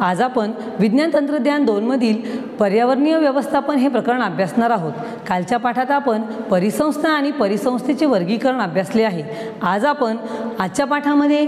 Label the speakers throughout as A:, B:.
A: आज आपण विज्ञान तंत्रज्ञान दोनमधील पर्यावरणीय व्यवस्थापन हे प्रकरण अभ्यासणार आहोत. कालच्या पाठात आपण परिसंस्था आणि परिसंस्थेचे वर्गीकरण अभ्यासले आहे. आज आपण आजच्या पाठामध्ये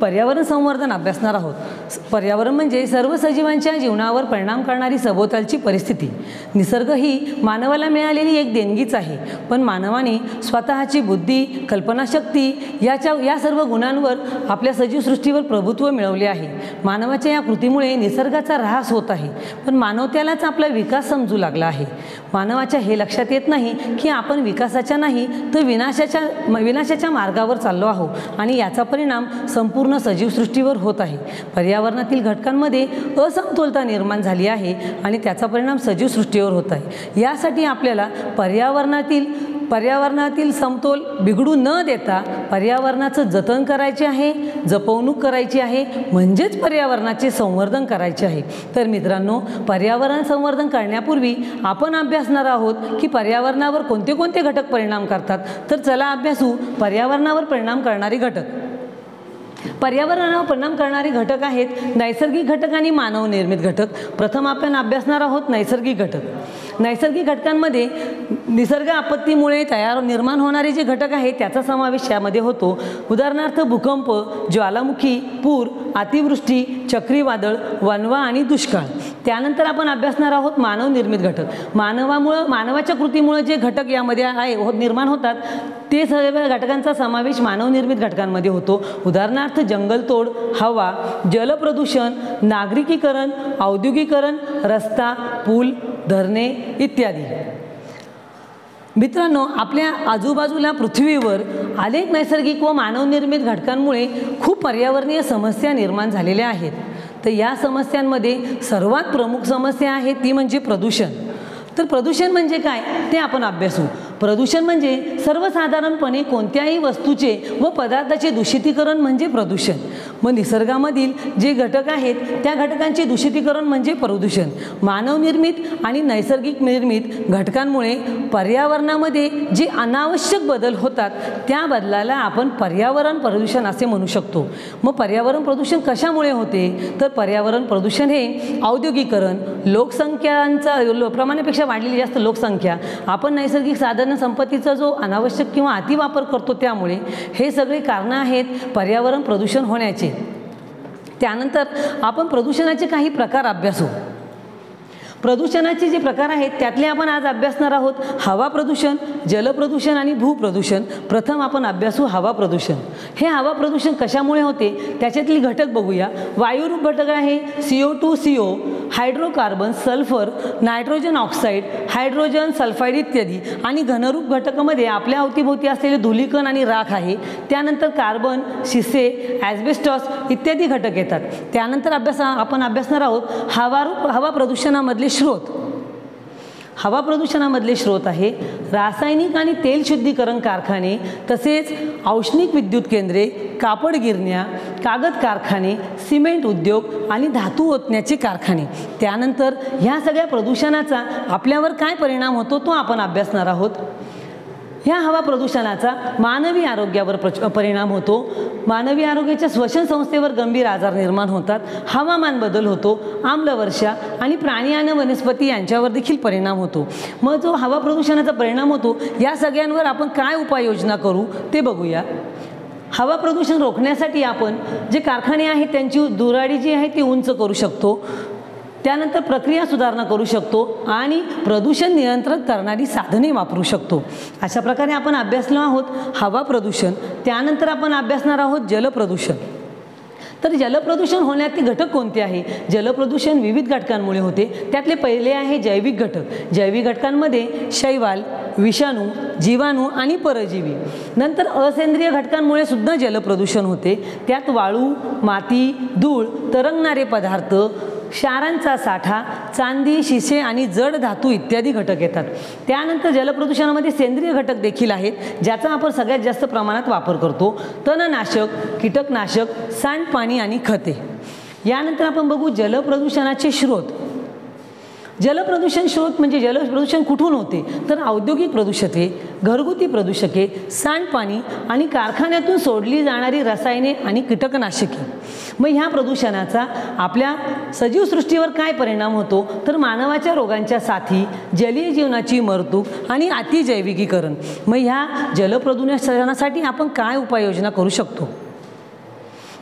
A: पर्यावरण संवर्धन अभ्यासणार आहोत. पर्यावरण म्हणजे सर्व सजीवांच्या जीवनावर परिणाम करणारी सभोवतालची परिस्थिती. निसर्ग ही मानवाला मिळालेली एक देणगीच आहे. पण मानवाने स्वतःची बुद्धी कल्पनाशक्ती याच्या या सर्व गुणांवर आपल्या सजीवसृष्टीवर प्रभुत्व मिळवले आहे. मानवाच्या या कृतीमुळे निसर्गाचा ऱ्हास होत आहे. पण मानवतेलाच आपला विकास समजू लागला आहे. मानवाच्या हे लक्षात येत नाही की आपण विकासाच्या नाही तर विनाशाच्या विनाशाच्या मार्गावर चाललो आहोत आणि याचा परिणाम संपूर्ण सजीवसृष्टीवर होत आहे. पर्यावरण पर्यावरणातील घटकांमध्ये असमतोलता निर्माण झाली आहे आणि त्याचा परिणाम सजीवसृष्टीवर होत आहे. यासाठी आपल्याला पर्यावरणातील पर्यावरणातील समतोल बिघडू न देता पर्यावरणाचं जतन करायचे आहे जपवणूक करायची आहे म्हणजेच पर्यावरणाचे संवर्धन करायचे आहे. तर मित्रांनो पर्यावरण संवर्धन करण्यापूर्वी आपण अभ्यासणार आहोत की पर्यावरणावर कोणते कोणते घटक परिणाम करतात. तर चला अभ्यासू पर्यावरणावर परिणाम करणारे घटक. पर्यावरणावर परिणाम करणारे घटक आहेत नैसर्गिक घटक आणि मानवनिर्मित घटक. प्रथम आपण अभ्यासणार आहोत नैसर्गिक घटक. नैसर्गिक घटकांमध्ये निसर्ग आपत्तीमुळे तयार निर्माण होणारे जे घटक आहेत त्याचा समावेश यामध्ये होतो. उदाहरणार्थ भूकंप ज्वालामुखी पूर अतिवृष्टी चक्रीवादळ वनवा आणि दुष्काळ. त्यानंतर आपण अभ्यासणार आहोत मानवनिर्मित घटक. मानवामुळं मानवाच्या कृतीमुळं जे घटक यामध्ये आहे हो निर्माण होतात ते सर्व घटकांचा समावेश मानवनिर्मित घटकांमध्ये होतो. उदाहरणार्थ जंगलतोड हवा जलप्रदूषण नागरिकीकरण औद्योगिकरण रस्ता पूल धरणे इत्यादी. मित्रांनो आपल्या आजूबाजूला पृथ्वीवर अनेक नैसर्गिक व मानवनिर्मित घटकांमुळे खूप पर्यावरणीय समस्या निर्माण झालेल्या आहेत. तर या समस्यांमध्ये सर्वात प्रमुख समस्या आहे ती म्हणजे प्रदूषण. तर प्रदूषण म्हणजे काय? ते आपण अभ्यासू. प्रदूषण म्हणजे सर्वसाधारणपणे कोणत्याही वस्तूचे व पदार्थाचे दूषितीकरण म्हणजे प्रदूषण. मग निसर्गामधील जे घटक आहेत त्या घटकांचे दूषितीकरण म्हणजे प्रदूषण. मानवनिर्मित आणि नैसर्गिक निर्मित घटकांमुळे पर्यावरणामध्ये जे अनावश्यक बदल होतात त्या बदलाला आपण पर्यावरण प्रदूषण असे म्हणू शकतो. मग पर्यावरण प्रदूषण कशामुळे होते? तर पर्यावरण प्रदूषण हे औद्योगिकरण लोकसंख्यांचा प्रमाणापेक्षा वाढलेली जास्त लोकसंख्या आपण नैसर्गिक साधन संपत्तीचा जो अनावश्यक किंवा अतिवापर करतो त्यामुळे हे सगळे कारणं आहेत पर्यावरण प्रदूषण होण्याचे. त्यानंतर आपण प्रदूषणाचे काही प्रकार अभ्यासू. प्रदूषणाचे जे प्रकार आहेत त्यातले आपण आज अभ्यासणार आहोत. हवा प्रदूषण जलप्रदूषण आणि भूप्रदूषण प्रथम आपण अभ्यासू हवा प्रदूषण. हे हवा प्रदूषण कशामुळे होते? त्याच्यातली घटक बघूया. वायुरूप घटक आहे C O two C O hydrocarbon sulphur nitrogen oxide hydrogen sulphide इत्यादी आणि घनरूप घटकामध्ये आपल्या अवतीभोवती असलेले धुलीकण आणि राख आहे. त्यानंतर कार्बन शिसे ॲस्बेस्टॉस इत्यादी घटक येतात. त्यानंतर अभ्यास आपण अभ्यासणार आहोत हवारूप हवा प्रदूषणामधले स्रोत. हवा प्रदूषणामधले स्रोत आहे. रासायनिक आणि तेल शुद्धीकरण कारखाने तसेच औष्णिक विद्युत केंद्रे कापड गिरण्या कागद कारखाने सिमेंट उद्योग आणि धातू ओतण्याचे कारखाने. त्यानंतर ह्या सगळ्या प्रदूषणाचा आपल्यावर काय परिणाम होतो तो आपण अभ्यासणार आहोत. ह्या हवा प्रदूषणाचा मानवी आरोग्यावर प्रच परिणाम होतो. मानवी आरोग्याच्या श्वसन संस्थेवर गंभीर आजार निर्माण होतात. हवामान बदल होतो. आम्लवर्षा आणि प्राणी आणि वनस्पती यांच्यावर देखील परिणाम होतो. मग जो हवा प्रदूषणाचा परिणाम होतो या सगळ्यांवर आपण काय उपाययोजना करू ते बघूया. हवा प्रदूषण रोखण्यासाठी आपण जे कारखाने आहेत त्यांची दुराडी जी आहे ती उंच करू शकतो. त्यानंतर प्रक्रिया सुधारणा करू शकतो आणि प्रदूषण नियंत्रण करणारी साधने वापरू शकतो. अशा प्रकारे आपण अभ्यासलो आहोत हवा प्रदूषण त्यानंतर आपण अभ्यासणार आहोत जलप्रदूषण तर जलप्रदूषण होण्याचे घटक कोणते आहे? जलप्रदूषण विविध घटकांमुळे होते. त्यातले पहिले आहे जैविक घटक. जैविक घटकांमध्ये शैवाल विषाणू जीवाणू आणि परजीवी. नंतर असेंद्रिय घटकांमुळे सुद्धा जलप्रदूषण होते. त्यात वाळू माती धूळ तरंगणारे पदार्थ क्षारांचा साठा चांदी शिसे आणि जड धातू इत्यादी घटक येतात. त्यानंतर जलप्रदूषणामध्ये सेंद्रिय घटक देखील आहेत ज्याचा आपण सगळ्यात जास्त प्रमाणात वापर करतो. तणनाशक कीटकनाशक सांडपाणी आणि खते. यानंतर आपण बघू जलप्रदूषणाचे स्रोत. जलप्रदूषण स्रोत म्हणजे जलप्रदूषण कुठून होते? तर औद्योगिक प्रदूषके घरगुती प्रदूषके सांडपाणी आणि कारखान्यातून सोडली जाणारी रसायने आणि कीटकनाशके मग ह्या प्रदूषणाचा आपल्या सजीवसृष्टीवर काय परिणाम होतो? तर मानवाच्या रोगांच्या साथी जलीय जीवनाची मरतूक आणि अतिजैविकीकरण. मग ह्या जलप्रदूषणासाठी आपण काय उपाययोजना करू शकतो?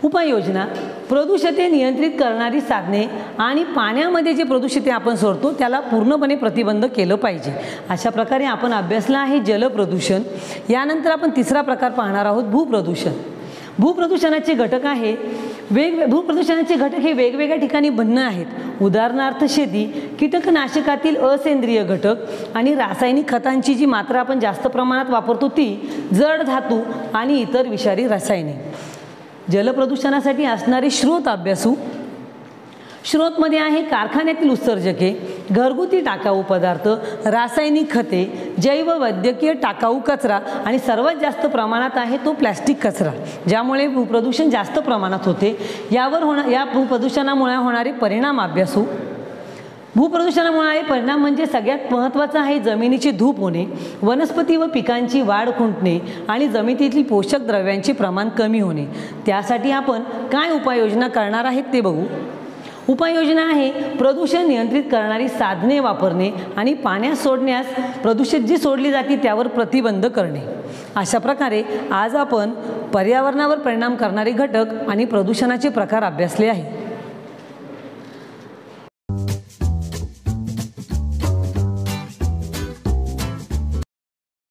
A: उपाययोजना प्रदूषते नियंत्रित करणारी साधने आणि पाण्यामध्ये जे प्रदूषते आपण सोडतो त्याला पूर्णपणे प्रतिबंध केलं पाहिजे. अशा प्रकारे आपण अभ्यासला आहे जलप्रदूषण यानंतर आपण तिसरा प्रकार पाहणार आहोत भूप्रदूषण. भूप्रदूषणाचे घटक आहे वेग भूप्रदूषणाचे घटक हे वेगवेगळ्या ठिकाणी भिन्न आहेत. उदाहरणार्थ शेती कीटकनाशकातील असेंद्रिय घटक आणि रासायनिक खतांची जी मात्रा आपण जास्त प्रमाणात वापरतो ती जड धातू आणि इतर विषारी रसायने जलप्रदूषणासाठी असणारे स्रोत अभ्यासू. स्रोतमध्ये आहे कारखान्यातील उत्सर्जके घरगुती टाकाऊ पदार्थ रासायनिक खते जैव वैद्यकीय टाकाऊ कचरा आणि सर्वात जास्त प्रमाणात आहे तो प्लॅस्टिक कचरा ज्यामुळे भूप्रदूषण जास्त प्रमाणात होते. यावर होणा या भूप्रदूषणामुळे होणारे परिणाम अभ्यासू. भूप्रदूषणामुळे परिणाम म्हणजे सगळ्यात महत्त्वाचा आहे जमिनीची धूप होणे वनस्पती व पिकांची वाढ खुंटणे आणि जमिनीतील पोषक द्रव्यांचे प्रमाण कमी होणे. त्यासाठी आपण काय उपाययोजना करणार आहेत ते बघू. उपाययोजना आहे प्रदूषण नियंत्रित करणारी साधने वापरणे आणि पाण्यात सोडण्यास प्रदूषित जी सोडली जाते त्यावर प्रतिबंध करणे. अशा प्रकारे आज आपण पर्यावरणावर परिणाम करणारे घटक आणि प्रदूषणाचे प्रकार अभ्यासले आहे